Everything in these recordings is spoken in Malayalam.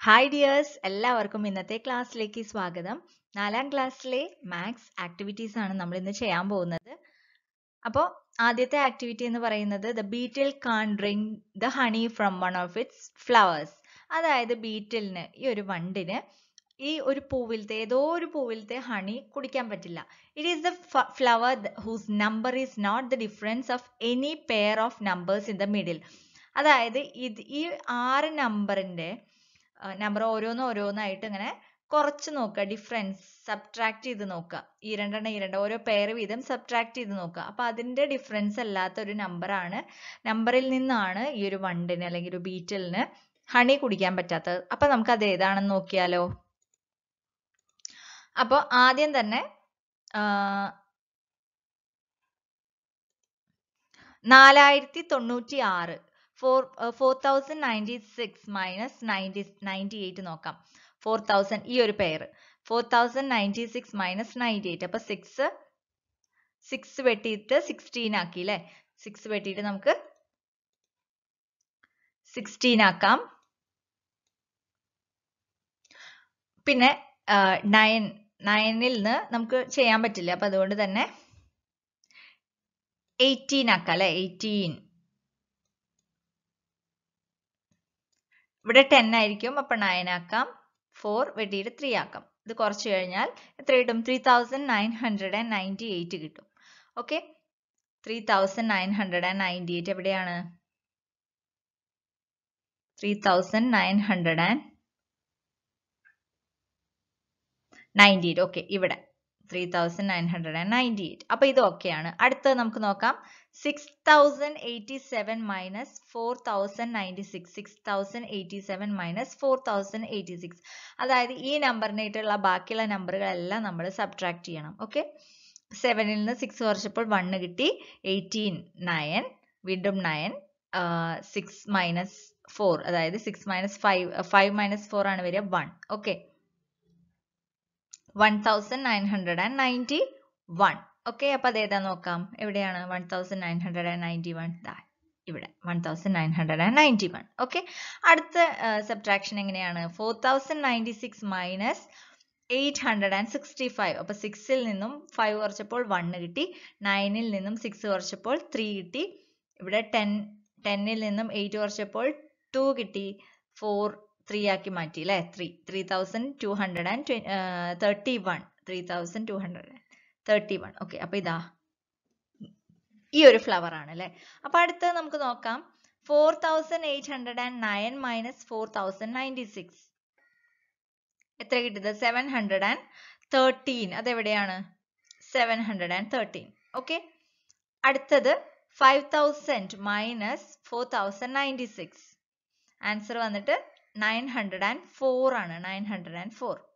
ഹായ് ഡിയേഴ്സ് എല്ലാവർക്കും ഇന്നത്തെ ക്ലാസ്സിലേക്ക് സ്വാഗതം. നാലാം ക്ലാസ്സിലെ മാത്സ് ആക്ടിവിറ്റീസ് ആണ് നമ്മൾ ഇന്ന് ചെയ്യാൻ പോകുന്നത്. അപ്പോൾ ആദ്യത്തെ ആക്ടിവിറ്റി എന്ന് പറയുന്നത് the beetle can't drink the honey from one of its flowers അതായത് ബീറ്റിലിന് ഈ ഒരു വണ്ടിന് ഈ ഒരു പൂവിലത്തെ ഏതോ ഒരു പൂവിലത്തെ ഹണി കുടിക്കാൻ പറ്റില്ല. It is the flower whose number is not the difference of any pair of numbers in the middle അതായത് ഇത് ഈ ആറ് നമ്പറിന്റെ നമ്പർ ഓരോന്ന് ഓരോന്നായിട്ട് ഇങ്ങനെ കുറച്ച് നോക്കുക. ഡിഫറൻസ് സബ്ട്രാക്ട് ചെയ്ത് നോക്കുക. ഈ രണ്ടെണ്ണം ഈ രണ്ട് ഓരോ പെയർ വീതം സബ്ട്രാക്ട് ചെയ്ത് നോക്കുക. അപ്പോൾ അതിന്റെ ഡിഫറൻസ് അല്ലാത്ത ഒരു നമ്പറാണ് നമ്പറിൽ നിന്നാണ് ഈ ഒരു വണ്ടിന് അല്ലെങ്കിൽ ഒരു ബീറ്റലിന് ഹണി കുടിക്കാൻ പറ്റാത്തത്. അപ്പൊ നമുക്ക് അത് ഏതാണെന്ന് നോക്കിയാലോ? അപ്പോൾ ആദ്യം തന്നെ നാലായിരത്തി തൊണ്ണൂറ്റി ആറ് four thousand ninety six minus ninety ninety eight നോക്കാം. ഫോർ തൗസൻഡ് ഈ ഒരു pair four thousand ninety six minus ninety eight അപ്പൊ സിക്സ് സിക്സ് വെട്ടിയിട്ട് സിക്സ്റ്റീൻ ആക്കി അല്ലേ സിക്സ് വെട്ടിയിട്ട് നമുക്ക് സിക്സ്റ്റീൻ ആക്കാം. പിന്നെ നയൻ നയനിൽ നിന്ന് നമുക്ക് ചെയ്യാൻ പറ്റില്ല. അപ്പൊ അതുകൊണ്ട് തന്നെ എയ്റ്റീൻ ആക്കാം അല്ലെ എയ്റ്റീൻ ഇവിടെ ടെൻ ആയിരിക്കും അപ്പൊ നയൻ ആക്കാം. ഫോർ വെട്ടിയിട്ട് ത്രീ ആക്കാം. ഇത് കുറച്ച് കഴിഞ്ഞാൽ എത്ര കിട്ടും? Three thousand nine hundred and ninety eight കിട്ടും. Okay three thousand nine hundred and ninety eight എവിടെയാണ്? Three thousand nine hundred and ninety eight okay ഇവിടെ. Three thousand nine hundred and ninety eight അപ്പൊ ഇത് ഓക്കെയാണ് അടുത്തത് നമുക്ക് നോക്കാം. Six thousand eighty seven minus four thousand ninety six six thousand eighty seven minus four thousand eighty six അതായത് ഈ നമ്പറിനായിട്ടുള്ള ബാക്കിയുള്ള നമ്പറുകളെല്ലാം നമ്മൾ സബ്ട്രാക്ട് ചെയ്യണം. ഓക്കെ സെവനിൽ നിന്ന് സിക്സ് കുറച്ചപ്പോൾ വണ്ണ് കിട്ടി. എയ്റ്റീൻ നയൻ വീണ്ടും നയൻ സിക്സ് മൈനസ് ഫോർ അതായത് six minus five five minus four ആണ് വരിക one okay one thousand nine hundred and ninety one okay അപ്പൊ അതേതാ നോക്കാം? എവിടെയാണ് one thousand nine hundred and ninety one ഇവിടെ. One thousand nine hundred and ninety one okay അടുത്ത സബ്ട്രാക്ഷൻ എങ്ങനെയാണ്? Four thousand ninety six minus eight hundred and sixty five അപ്പൊ സിക്സിൽ നിന്നും ഫൈവ് കുറച്ചപ്പോൾ വണ്ണ് കിട്ടി. നയനിൽ നിന്നും സിക്സ് കുറച്ചപ്പോൾ ത്രീ കിട്ടി. ഇവിടെ ടെൻ ടെന്നിൽ നിന്നും എയ്റ്റ് കുറച്ചപ്പോൾ ടു കിട്ടി. ഫോർ ത്രീ ആക്കി മാറ്റി അല്ലേ? Three three thousand two hundred and thirty one three thousand two hundred thirty one. Okay അപ്പൊ ഇതാ ഈ ഒരു ഫ്ലവർ ആണ് അല്ലെ? അപ്പൊ അടുത്ത് നമുക്ക് നോക്കാം. Four thousand eight hundred and nine minus four thousand ninety six. എത്ര കിട്ടിയത് സെവൻ ഹൺഡ്രഡ് ആൻഡ് തേർട്ടീൻ. അതെവിടെയാണ്? Seven hundred and thirteen. Okay അടുത്തത് five thousand minus four thousand ninety six. Answer വന്നിട്ട് നയൻ ഹൺഡ്രഡ് ആൻഡ് ഫോർ ആണ്. Nine hundred and four.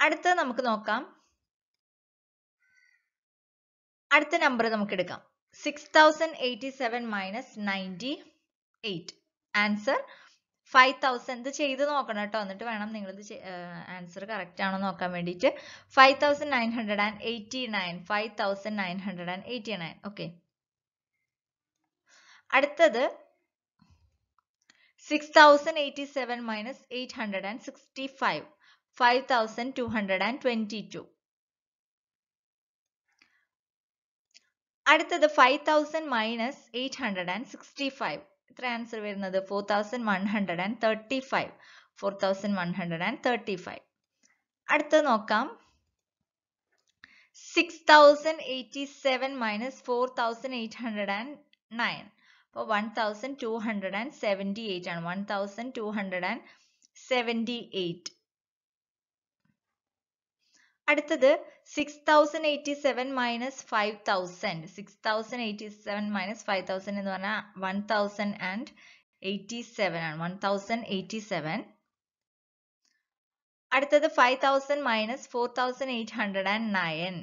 അടുത്തത് നമുക്ക് നോക്കാം. അടുത്ത നമ്പർ നമുക്ക് എടുക്കാം. Six thousand eighty seven minus ninety eight answer five thousand ഇത് ചെയ്ത് നോക്കണം കേട്ടോ. എന്നിട്ട് വേണം നിങ്ങൾ ഇത് ആൻസർ കറക്റ്റ് ആണോ നോക്കാൻ വേണ്ടിയിട്ട്. Five thousand nine hundred and eighty nine five thousand nine hundred and eighty nine okay അടുത്തത് six thousand eighty seven minus eight hundred and sixty five five thousand two hundred and twenty two അടുത്തത് five thousand minus eight hundred and sixty five ഇത്ര ആൻസർ വരുന്നത്. Four thousand one hundred and thirty five four thousand one hundred and thirty five അടുത്തത് നോക്കാം. Six thousand eighty seven minus four thousand eight hundred and nine അപ്പോൾ one thousand two hundred and seventy eight ആണ്. One thousand two hundred and seventy eight അടുത്തത് six thousand eighty seven minus five thousand six thousand eighty seven minus five thousand എന്ന് പറഞ്ഞാൽ one thousand and eighty seven ആണ്. വൺ തൗസൻഡ് എയ്റ്റി സെവൻ അടുത്തത് five thousand minus four thousand eight hundred and nine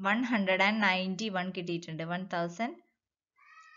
one hundred and ninety one കിട്ടിയിട്ടുണ്ട്. വൺ തൗസൻഡ്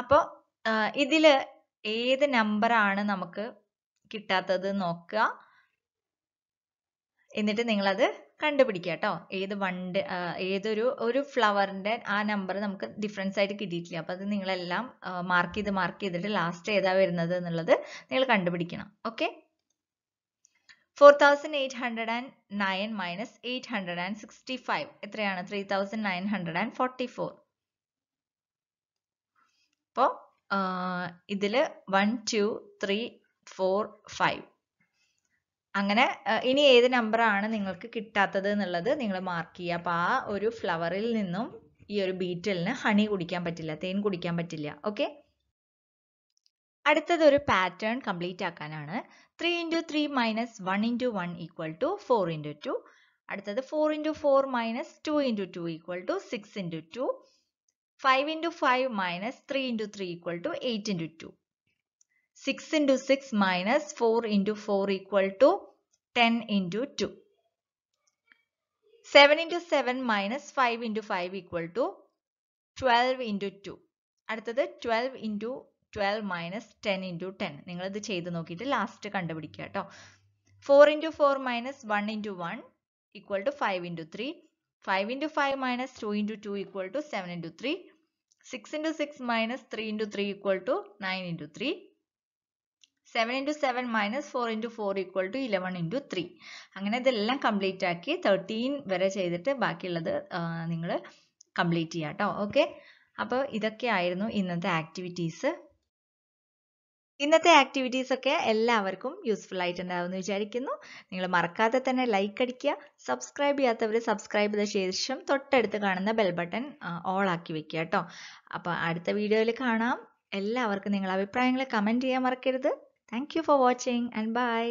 അപ്പോൾ ഇതിൽ ഏത് നമ്പറാണ് നമുക്ക് കിട്ടാത്തത് നോക്കുക എന്നിട്ട് നിങ്ങളത് കണ്ടുപിടിക്കുക കേട്ടോ ഏത് വണ്ട് ഏതൊരു ഒരു ഫ്ലവറിന്റെ ആ നമ്പർ നമുക്ക് ഡിഫറൻസ് ആയിട്ട് കിട്ടിയിട്ടില്ല. അപ്പോൾ അത് നിങ്ങളെല്ലാം മാർക്ക് ചെയ്ത് മാർക്ക് ചെയ്തിട്ട് ലാസ്റ്റ് ഏതാ വരുന്നത് എന്നുള്ളത് നിങ്ങൾ കണ്ടുപിടിക്കണം. Okay four thousand eight hundred and nine minus eight hundred and sixty five എത്രയാണ്? Three thousand nine hundred and forty four അപ്പോൾ ഇതിൽ one two three four five അങ്ങനെ ഇനി ഏത് നമ്പറാണ് നിങ്ങൾക്ക് കിട്ടാത്തത് എന്നുള്ളത് നിങ്ങൾ മാർക്ക് ചെയ്യുക. അപ്പോൾ ആ ഒരു ഫ്ലവറിൽ നിന്നും ഈ ഒരു ബീറ്റലിന് ഹണി കുടിക്കാൻ പറ്റില്ല തേൻ കുടിക്കാൻ പറ്റില്ല. ഓക്കെ അടുത്തത് ഒരു pattern complete ആക്കാനാണ്. Three into three minus one into one equal to four into two അടുത്തത് four into four minus two into two equal to six into two five into five minus three into three equal to eight into two six into six minus four into four equal to ten into two seven into seven minus five into five equal to twelve into two അടുത്തത് twelve into twelve minus ten into ten നിങ്ങളിത് ചെയ്ത് നോക്കിയിട്ട് ലാസ്റ്റ് കണ്ടുപിടിക്കുക കേട്ടോ. Four into four minus one into one equal to five into three five into five minus two into two equal to seven into three six into six minus three into three equal to nine into three seven into seven minus four into four equal to eleven into three അങ്ങനെ ഇതെല്ലാം കംപ്ലീറ്റ് ആക്കി തേർട്ടീൻ വരെ ചെയ്തിട്ട് ബാക്കിയുള്ളത് നിങ്ങൾ കംപ്ലീറ്റ് ചെയ്യാം കേട്ടോ ഓക്കെ അപ്പോൾ ഇതൊക്കെ ആയിരുന്നു ഇന്നത്തെ ആക്ടിവിറ്റീസ് ഇന്നത്തെ ആക്ടിവിറ്റീസ് ഒക്കെ എല്ലാവർക്കും യൂസ്ഫുൾ ആയിട്ടുണ്ടാവുമെന്ന് വിചാരിക്കുന്നു. നിങ്ങൾ മറക്കാതെ തന്നെ ലൈക്ക് അടിക്കുക സബ്സ്ക്രൈബ് ചെയ്യാത്തവർ സബ്സ്ക്രൈബ് ചെയ്ത ശേഷം തൊട്ടടുത്ത് കാണുന്ന ബെൽ ബട്ടൺ ഓൾ ആക്കി വെക്കുക കേട്ടോ. അപ്പോൾ അടുത്ത വീഡിയോയിൽ കാണാം. എല്ലാവർക്കും നിങ്ങളുടെ അഭിപ്രായങ്ങൾ കമന്റ് ചെയ്യാൻ മറക്കരുത്. Thank for watching and bye